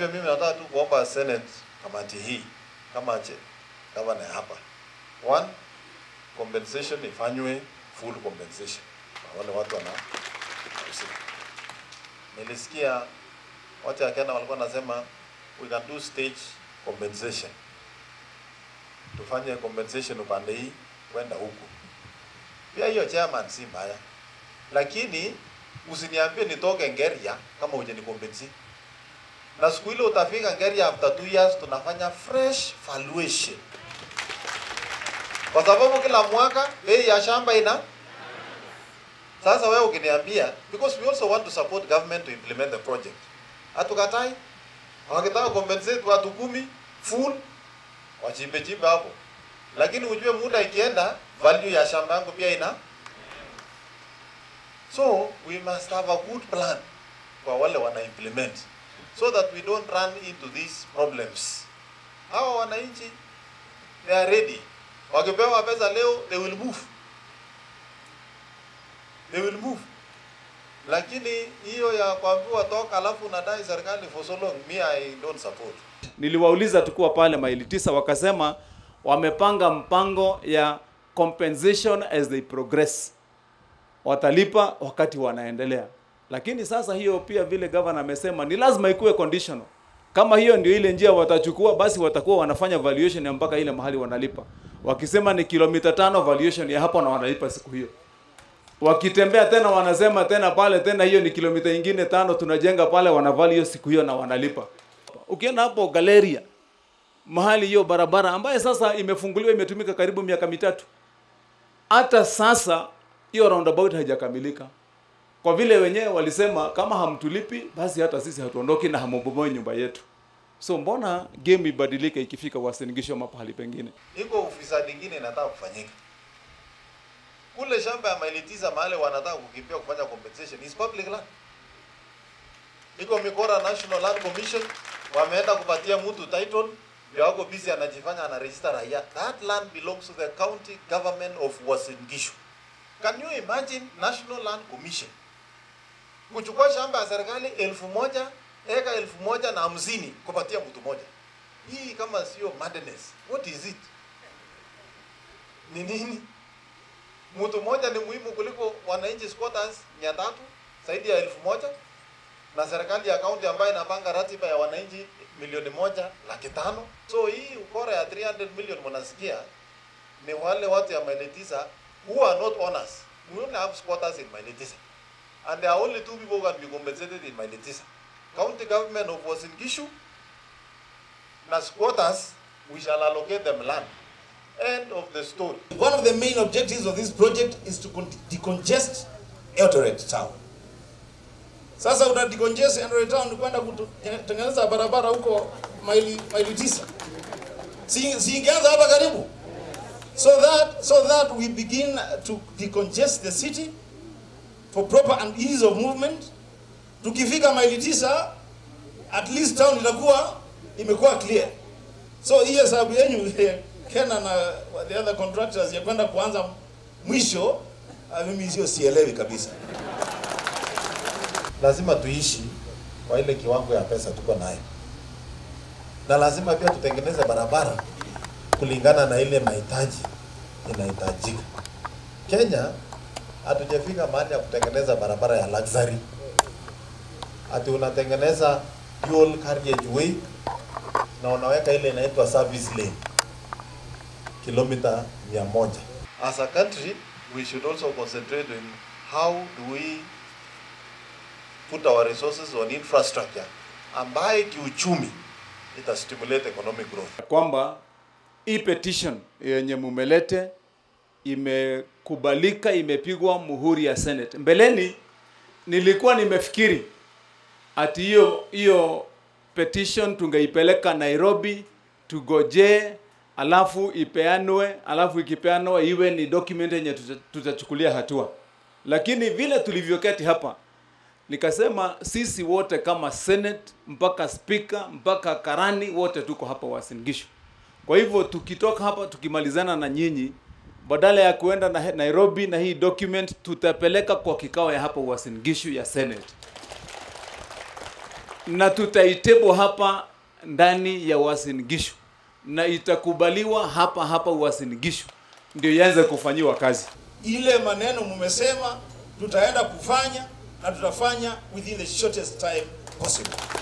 Hivyo mimi nataka tu kuomba Senate kamati hii kama ache gavana hapa, one compensation ifanywe full compensation kwa wale watu wana. Nilisikia watu ya Kenya walikuwa nasema we can do stage compensation, tufanye compensation upande hii kwenda huku. Pia hiyo chairman si mbaya, lakini usiniambie nitoke Ngeria kama hujanicompensate na siku ile utafika ngeri after two years tunafanya fresh valuation, kwa sababu kila mwaka bei ya shamba ina. Sasa wewe ukiniambia, because we also want to support government to implement the project, hatukatai. Wakitaka compensate watu kumi full, wachimbe chimbe hapo, lakini ujue muda ikienda, value ya shamba yangu pia ina. So we must have a good plan kwa wale wana implement so that we don't run into these problems. Hawa wananchi they are ready. Wakipewa pesa leo they will move. They will move. Lakini hiyo ya kuambiwa toka alafu unadai serikali for so long, me I don't support. Niliwauliza tukuwa pale maili tisa, wakasema wamepanga mpango ya compensation as they progress, watalipa wakati wanaendelea. Lakini sasa hiyo pia vile governor amesema ni lazima ikuwe conditional. Kama hiyo ndio ile njia watachukua, basi watakuwa wanafanya valuation ya mpaka ile mahali wanalipa. Wakisema ni kilomita tano, valuation ya hapo na wanalipa siku hiyo. Wakitembea tena wanasema tena pale tena hiyo ni kilomita ingine tano tunajenga pale, wanavali hiyo siku hiyo na wanalipa. Ukienda hapo Galeria, mahali hiyo barabara ambayo sasa imefunguliwa imetumika karibu miaka mitatu, hata sasa hiyo roundabout haijakamilika kwa vile wenyewe walisema kama hamtulipi basi hata sisi hatuondoki na hamubomoi nyumba yetu. So mbona game ibadilike ikifika Uasin Gishu pahali pengine? Iko ufisadi ingine inataka kufanyika kule shamba ya maili tisa, mahali wanataka kukimbia kufanya compensation is public land. Iko Mikora National Land Commission wameenda kupatia mtu title, ndio wako busy anajifanya ana register raia. That land belongs to the county government of Uasin Gishu. Can you imagine National Land Commission kuchukua shamba ya serikali elfu moja eka elfu moja na hamsini kupatia mtu moja? Hii kama sio madness, what is it? Ni nini? Mtu mmoja ni muhimu kuliko wananchi squatters mia tatu zaidi ya elfu moja na serikali ya kaunti ambayo inapanga ratiba ya wananchi milioni moja laki tano. So hii ukora ya 300 million mnasikia ni wale watu ya maili tisa who are not owners. We only have squatters in maili tisa and there are only two people who can be compensated in maili tisa. County government of Uasin Gishu na squatters we shall allocate them land. End of the story. One of the main objectives of this project is to decongest Eldoret town. Sasa una decongest Eldoret town kwenda kutengeneza barabara huko maili maili hapa karibu. So that so that we begin to decongest the city for proper and ease of movement. Tukifika maili tisa at least town itakuwa imekuwa clear. So hiyo sababu yenyu Kena na the other contractors ya kwenda kuanza mwisho, ah, mimi sio sielewi kabisa. lazima tuishi kwa ile kiwango ya pesa tuko nayo, na lazima pia tutengeneze barabara kulingana na ile mahitaji inahitajika. Kenya hatujafika mahali ya kutengeneza barabara ya luxury, ati unatengeneza dual carriage way na unaweka ile inaitwa service lane kilomita mia moja. As a country we should also concentrate on how do we put our resources on infrastructure ambaye kiuchumi ita stimulate economic growth. Kwamba hii petition yenye mumelete imekubalika, imepigwa muhuri ya Senate. Mbeleni nilikuwa nimefikiri ati hiyo hiyo petition tungeipeleka Nairobi tugojee, alafu ipeanwe, alafu ikipeanwa iwe ni document yenye tuta- tutachukulia hatua, lakini vile tulivyoketi hapa nikasema sisi wote kama Senate mpaka speaker mpaka karani wote tuko hapa Uasin Gishu. Kwa hivyo tukitoka hapa tukimalizana na nyinyi, badala ya kuenda na Nairobi na hii document tutapeleka kwa kikao ya hapa Uasin Gishu ya Senate na tutaitebo hapa ndani ya Uasin Gishu na itakubaliwa hapa hapa Uasin Gishu ndio ianze kufanyiwa kazi. ile maneno mumesema tutaenda kufanya na tutafanya within the shortest time possible.